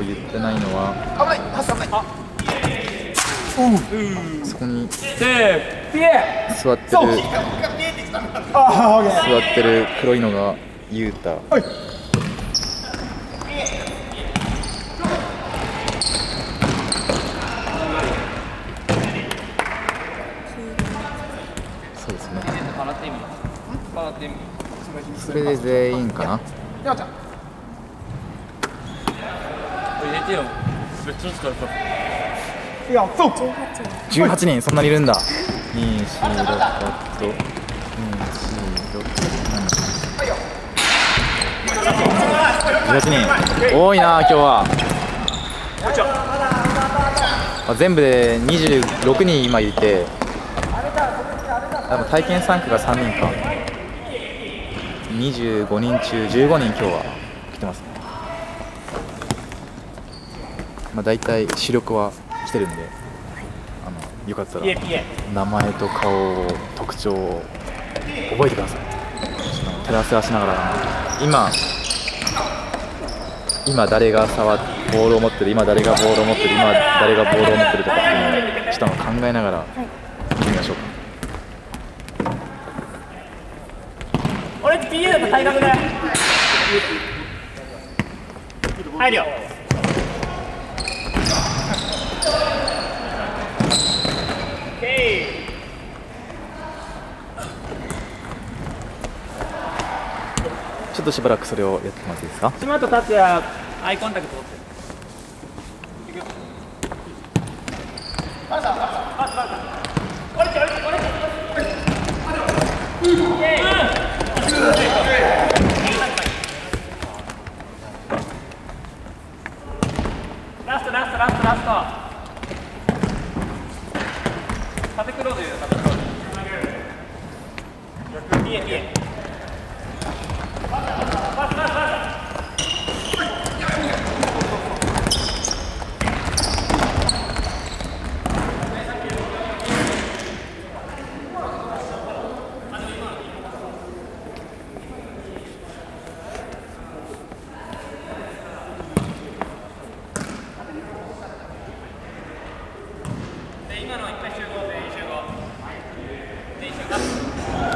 言ってないのは。危ないパス危ない。そこにでピエ座ってる。座ってる黒いのがユータ。はい。そうですね。それで全員かな？山ちゃん。入れてよめっちゃ疲れた。いやそう。18人そんなにいるんだ。246と247 18人。多いな今日は。あ全部で26人今いて。多分体験参加が3人か。25人中15人今日は来てますねまあ大体主力は来てるんであのよかったら名前と顔を特徴を覚えてください。照らせはしながら今今誰が触っボールを持ってる今誰がボールを持ってる今誰がボールを持ってるとかっていうのをちょっと考えながら見てみましょうか、俺と体格で。入るよっとしばらくそれをやってもらっていいですか？ー島と達也アイコンタクト取ってラストラストラストラスト縦クローズ縦クローズピエピエ Díganos.